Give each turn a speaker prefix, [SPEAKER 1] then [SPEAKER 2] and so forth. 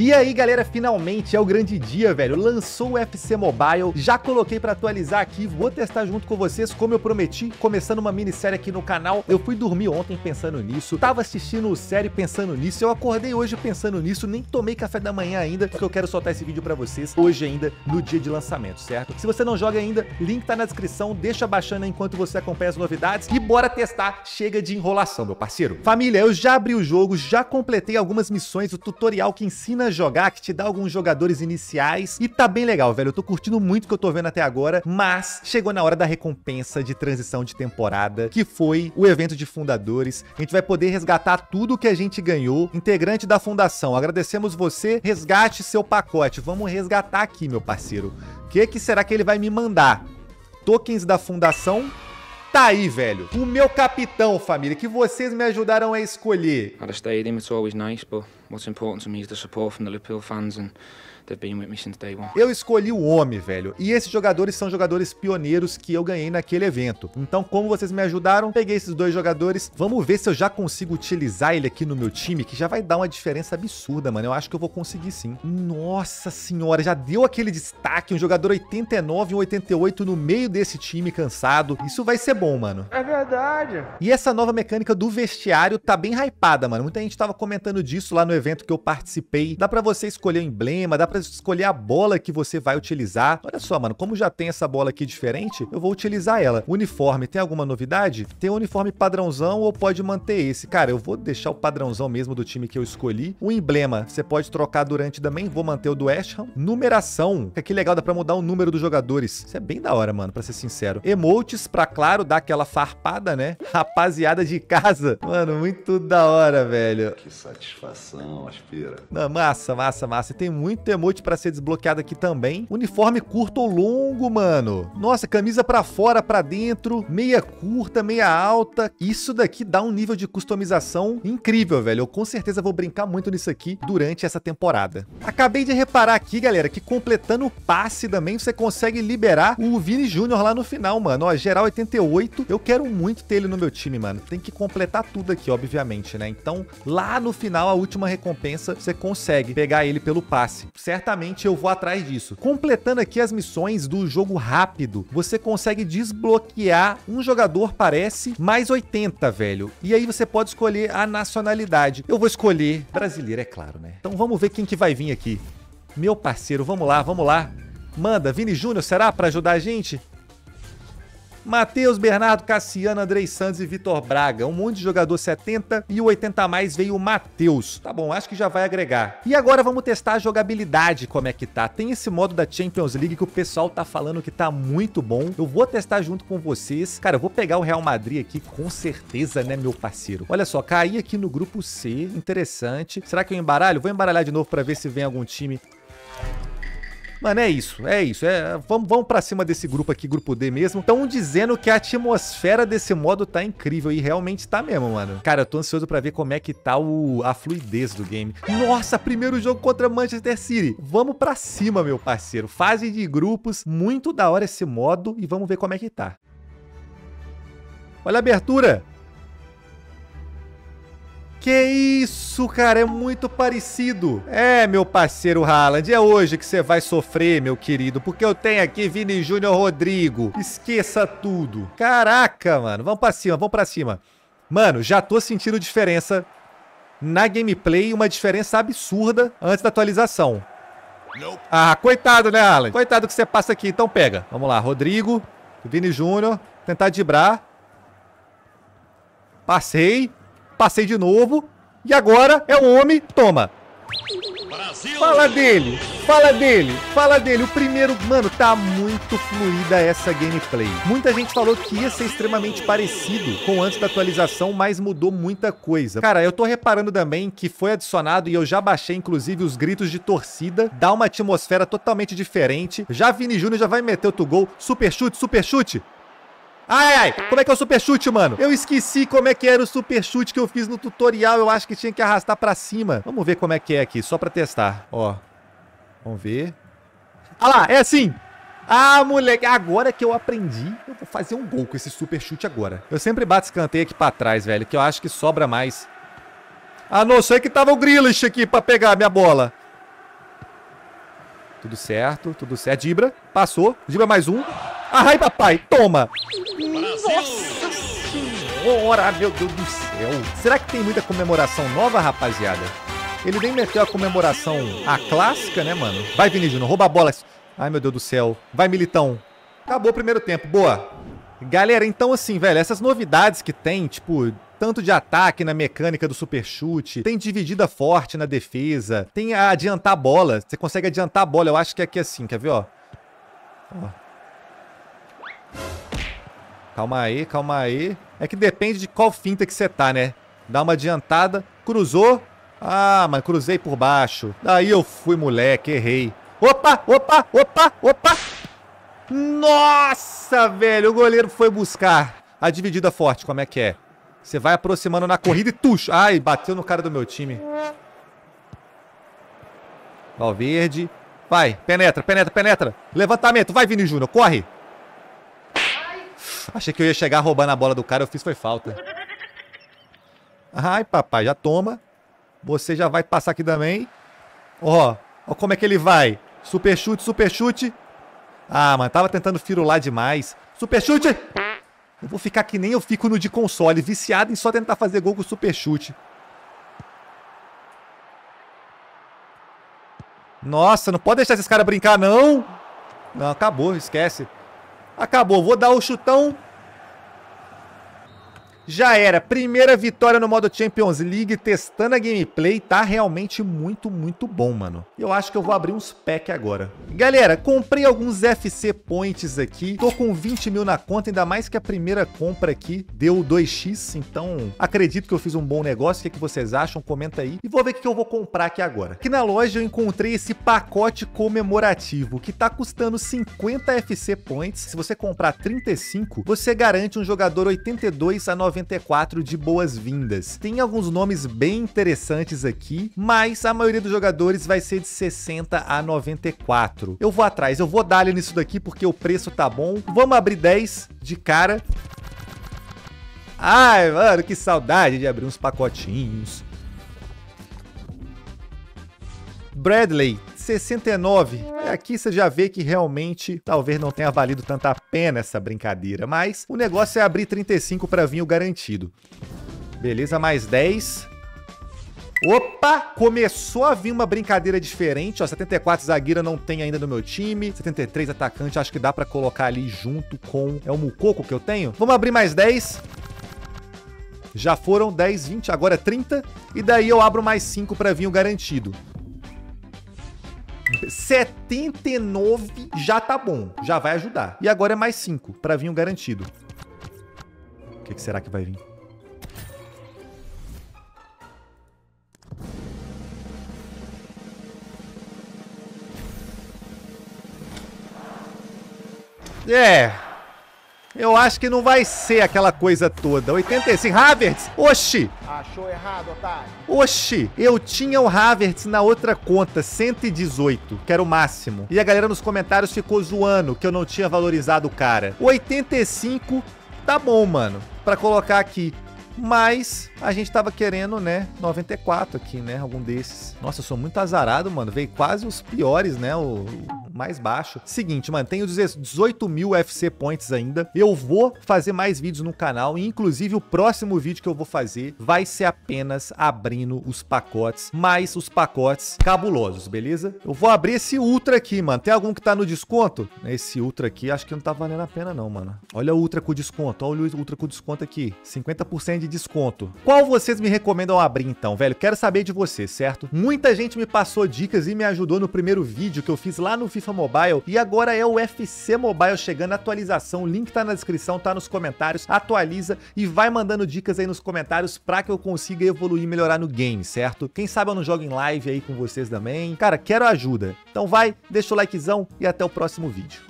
[SPEAKER 1] E aí, galera, finalmente é o grande dia, velho. Lançou o FC Mobile, já coloquei pra atualizar aqui, vou testar junto com vocês, como eu prometi, começando uma minissérie aqui no canal. Eu fui dormir ontem pensando nisso, tava assistindo série pensando nisso, eu acordei hoje pensando nisso, nem tomei café da manhã ainda, porque eu quero soltar esse vídeo pra vocês hoje ainda, no dia de lançamento, certo? Se você não joga ainda, link tá na descrição, deixa baixando enquanto você acompanha as novidades e bora testar. Chega de enrolação, meu parceiro. Família, eu já abri o jogo, já completei algumas missões, o tutorial que ensina jogar, que te dá alguns jogadores iniciais. E tá bem legal, velho. Eu tô curtindo muito o que eu tô vendo até agora, mas chegou na hora da recompensa de transição de temporada, que foi o evento de fundadores. A gente vai poder resgatar tudo que a gente ganhou. Integrante da fundação, agradecemos você. Resgate seu pacote. Vamos resgatar aqui, meu parceiro. O que, que será que ele vai me mandar? Tokens da fundação Tá aí, velho. O meu capitão, família, que vocês me ajudaram a escolher.
[SPEAKER 2] At a stadium, it's always nice, but what's important to me is the support from the Liverpool fans and They've been with me since day one.
[SPEAKER 1] Eu escolhi o homem, velho. E esses jogadores são jogadores pioneiros que eu ganhei naquele evento. Então, como vocês me ajudaram, peguei esses dois jogadores. Vamos ver se eu já consigo utilizar ele aqui no meu time, que já vai dar uma diferença absurda, mano. Eu acho que eu vou conseguir sim. Nossa senhora, já deu aquele destaque. Um jogador 89 e 88 no meio desse time cansado. Isso vai ser bom, mano.
[SPEAKER 3] É verdade.
[SPEAKER 1] E essa nova mecânica do vestiário tá bem hypada, mano. Muita gente tava comentando disso lá no evento que eu participei. Dá pra você escolher o emblema, dá pra para escolher a bola que você vai utilizar. Olha só, mano, como já tem essa bola aqui diferente, eu vou utilizar ela. Uniforme, tem alguma novidade? Tem o uniforme padrãozão ou pode manter esse? Cara, eu vou deixar o padrãozão mesmo do time que eu escolhi. O emblema, você pode trocar durante também, vou manter o do West Ham. Numeração, que legal, dá pra mudar o número dos jogadores. Isso é bem da hora, mano, pra ser sincero. Emotes, pra, claro, dar aquela farpada, né? Rapaziada de casa. Mano, muito da hora, velho.
[SPEAKER 4] Que satisfação, aspira.
[SPEAKER 1] Não, massa, massa, massa. Tem muito emote emote para ser desbloqueado aqui também. Uniforme curto ou longo, mano. Nossa, camisa para fora, para dentro, meia curta, meia alta. Isso daqui dá um nível de customização incrível, velho. Eu com certeza vou brincar muito nisso aqui durante essa temporada. Acabei de reparar aqui, galera, que completando o passe também você consegue liberar o Vini Júnior lá no final, mano. Ó, geral 88. Eu quero muito ter ele no meu time, mano. Tem que completar tudo aqui, obviamente, né? Então, lá no final, a última recompensa, você consegue pegar ele pelo passe, certo? Certamente eu vou atrás disso. Completando aqui as missões do jogo rápido, você consegue desbloquear um jogador, parece, mais 80, velho. E aí você pode escolher a nacionalidade. Eu vou escolher brasileiro, é claro, né? Então vamos ver quem que vai vir aqui. Meu parceiro, vamos lá, vamos lá. Manda, Vini Júnior, será para ajudar a gente? Matheus, Bernardo, Cassiano, Andrei Santos e Vitor Braga. Um monte de jogador 70 e o 80 a mais veio o Matheus. Tá bom, acho que já vai agregar. E agora vamos testar a jogabilidade, como é que tá. Tem esse modo da Champions League que o pessoal tá falando que tá muito bom. Eu vou testar junto com vocês. Cara, eu vou pegar o Real Madrid aqui com certeza, né, meu parceiro? Olha só, caí aqui no grupo C, interessante. Será que eu embaralho? Vou embaralhar de novo para ver se vem algum time Mano, é isso, é isso. É, vamos, vamos pra cima desse grupo aqui, grupo D mesmo. Estão dizendo que a atmosfera desse modo tá incrível e realmente tá mesmo, mano. Cara, eu tô ansioso pra ver como é que tá o, a fluidez do game. Nossa, primeiro jogo contra Manchester City. Vamos pra cima, meu parceiro. Fase de grupos, muito da hora esse modo e vamos ver como é que tá. Olha a abertura. Que isso, cara, é muito parecido. É, meu parceiro Haaland, é hoje que você vai sofrer, meu querido, porque eu tenho aqui Vini Júnior Rodrigo. Esqueça tudo. Caraca, mano, vamos pra cima, vamos pra cima. Mano, já tô sentindo diferença na gameplay, uma diferença absurda antes da atualização. Ah, coitado, né, Haaland? Coitado que você passa aqui, então pega. Vamos lá, Rodrigo, Vini Júnior, tentar dibrar. Passei. Passei de novo. E agora é o homem. Toma. Brasil. Fala dele, fala dele, fala dele. O primeiro, mano, tá muito fluida essa gameplay. Muita gente falou que ia ser extremamente parecido com antes da atualização, mas mudou muita coisa. Cara, eu tô reparando também que foi adicionado e eu já baixei inclusive os gritos de torcida, dá uma atmosfera totalmente diferente. Já Vini Júnior já vai meter o gol, super chute, super chute. Ai, ai, como é que é o super chute, mano? Eu esqueci como é que era o super chute que eu fiz no tutorial. Eu acho que tinha que arrastar pra cima. Vamos ver como é que é aqui, só pra testar. Ó, vamos ver. Ah lá, é assim. Ah, moleque, agora que eu aprendi, eu vou fazer um gol com esse super chute agora. Eu sempre bato escanteio aqui pra trás, velho, que eu acho que sobra mais. Ah, não, é que tava o Grealish aqui pra pegar minha bola. Tudo certo, tudo certo. Dibra, passou. Dibra mais um. Ai, papai, toma. Nossa senhora, meu Deus do céu. Será que tem muita comemoração nova, rapaziada? Ele nem meteu a comemoração, a clássica, né, mano? Vai, Vini Júnior, rouba a bola. Ai, meu Deus do céu. Vai, Militão. Acabou o primeiro tempo, boa. Galera, então assim, velho, essas novidades que tem, tipo, tanto de ataque na mecânica do super chute, tem dividida forte na defesa, tem a adiantar a bola, você consegue adiantar a bola, eu acho que é aqui assim, quer ver, ó? ó. Calma aí, calma aí. É que depende de qual finta que você tá, né? Dá uma adiantada, cruzou. Ah, mas cruzei por baixo. Daí eu fui, moleque, errei. Opa, opa, opa, opa. Nossa, velho, o goleiro foi buscar a dividida forte, como é que é? Você vai aproximando na corrida e tuxa. Ai, bateu no cara do meu time. Valverde. Vai, penetra, penetra, penetra. Levantamento, vai, Vini Júnior, corre. Achei que eu ia chegar roubando a bola do cara, eu fiz foi falta. Ai, papai, já toma. Você já vai passar aqui também. Ó, ó como é que ele vai. Super chute, super chute. Ah, mano, tava tentando firular demais. Super chute! Eu vou ficar que nem eu fico no de console, viciado em só tentar fazer gol com super chute. Nossa, não pode deixar esses caras brincar, não. Não, acabou, esquece. Acabou, vou dar o chutão já era, primeira vitória no modo Champions League, testando a gameplay, tá realmente muito, muito bom, mano. Eu acho que eu vou abrir uns packs agora. Galera, comprei alguns FC Points aqui, tô com 20 mil na conta, ainda mais que a primeira compra aqui deu 2x, então acredito que eu fiz um bom negócio, o que, é que vocês acham? Comenta aí. E vou ver o que eu vou comprar aqui agora. Aqui na loja eu encontrei esse pacote comemorativo, que tá custando 50 FC Points. Se você comprar 35, você garante um jogador 82 a 90 94 de boas-vindas. Tem alguns nomes bem interessantes aqui, mas a maioria dos jogadores vai ser de 60 a 94. Eu vou atrás, eu vou dar ali nisso daqui porque o preço tá bom. Vamos abrir 10 de cara. Ai, mano, que saudade de abrir uns pacotinhos. Bradley, 69. Aqui você já vê que realmente talvez não tenha valido tanta pena essa brincadeira, mas o negócio é abrir 35 para vinho garantido. Beleza, mais 10. Opa, começou a vir uma brincadeira diferente, ó, 74 zagueira não tem ainda no meu time, 73 atacante, acho que dá pra colocar ali junto com, é o Mucoco que eu tenho? Vamos abrir mais 10, já foram 10, 20, agora é 30, e daí eu abro mais 5 para vinho garantido. 79 já tá bom, já vai ajudar. E agora é mais 5 para vir um garantido. O que, que será que vai vir? É, eu acho que não vai ser aquela coisa toda. 85, Havertz! Oxi! Achou errado, otário. Oxi! Eu tinha o Havertz na outra conta, 118, que era o máximo. E a galera nos comentários ficou zoando que eu não tinha valorizado o cara. 85, tá bom, mano, pra colocar aqui. Mas a gente tava querendo, né, 94 aqui, né, algum desses. Nossa, eu sou muito azarado, mano. Veio quase os piores, né, o, o mais baixo. Seguinte, mano, tenho 18 mil FC Points ainda. Eu vou fazer mais vídeos no canal e, inclusive, o próximo vídeo que eu vou fazer vai ser apenas abrindo os pacotes, mais os pacotes cabulosos, beleza? Eu vou abrir esse Ultra aqui, mano. Tem algum que tá no desconto? Esse Ultra aqui, acho que não tá valendo a pena não, mano. Olha o Ultra com desconto, olha o Ultra com desconto aqui. 50% de desconto. Qual vocês me recomendam abrir então, velho? Quero saber de vocês, certo? Muita gente me passou dicas e me ajudou no primeiro vídeo que eu fiz lá no Mobile e agora é o UFC Mobile chegando, atualização, o link tá na descrição, tá nos comentários, atualiza e vai mandando dicas aí nos comentários pra que eu consiga evoluir e melhorar no game, certo? Quem sabe eu não jogo em live aí com vocês também. Cara, quero ajuda. Então vai, deixa o likezão e até o próximo vídeo.